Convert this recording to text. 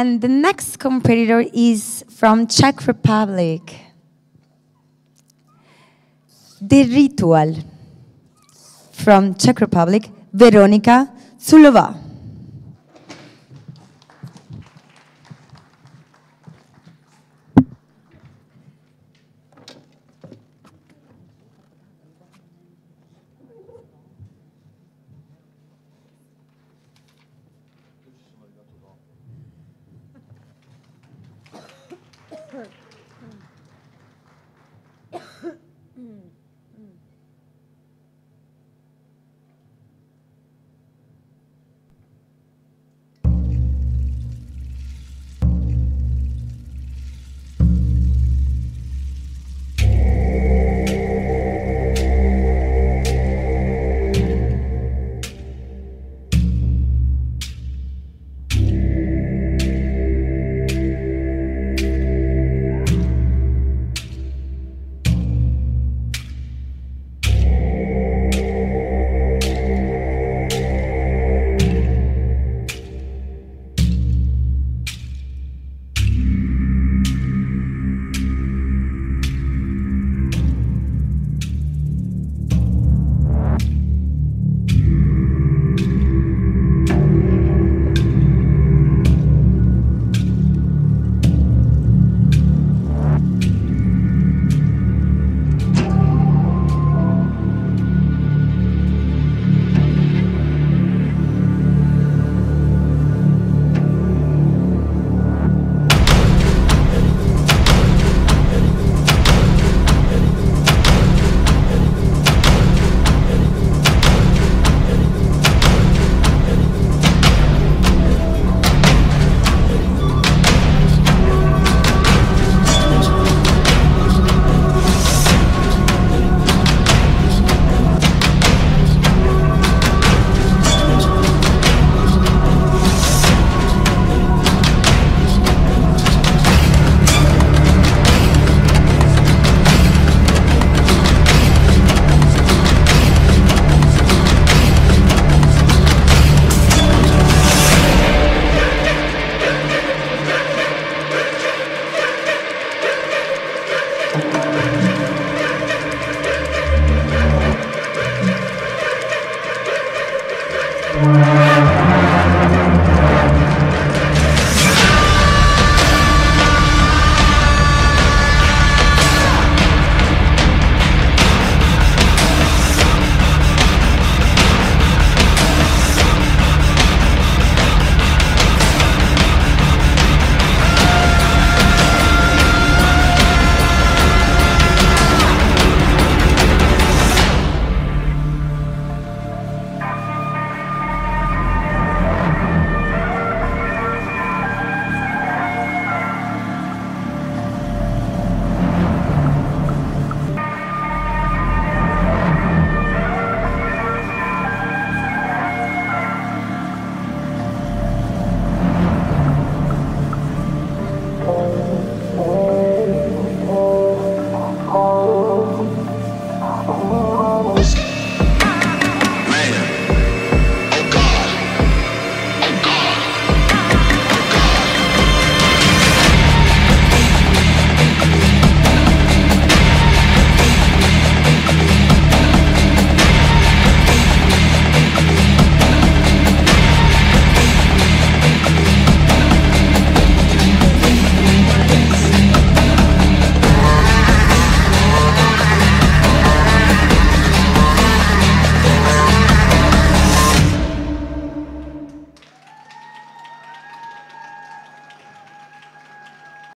And the next competitor is from Czech Republic. The Ritual from Czech Republic, Veronika Zulova.